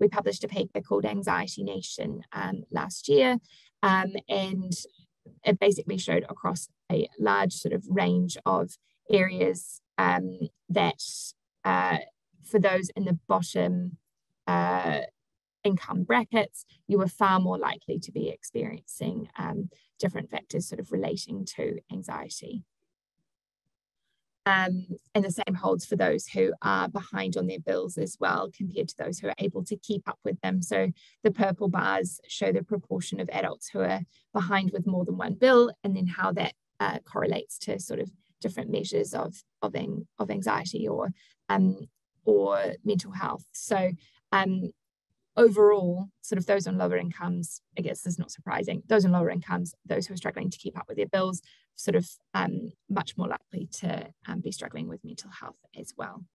we published a paper called Anxiety Nation um, last year, um, and it basically showed across a large sort of range of areas um, that uh, for those in the bottom uh, income brackets, you were far more likely to be experiencing um, different factors sort of relating to anxiety. Um, and the same holds for those who are behind on their bills as well, compared to those who are able to keep up with them. So the purple bars show the proportion of adults who are behind with more than one bill, and then how that uh, correlates to sort of different measures of of, of anxiety or um, or mental health. So um, overall, sort of those on lower incomes, I guess this is not surprising, those on lower incomes, those who are struggling to keep up with their bills, sort of um, much more likely to um, be struggling with mental health as well.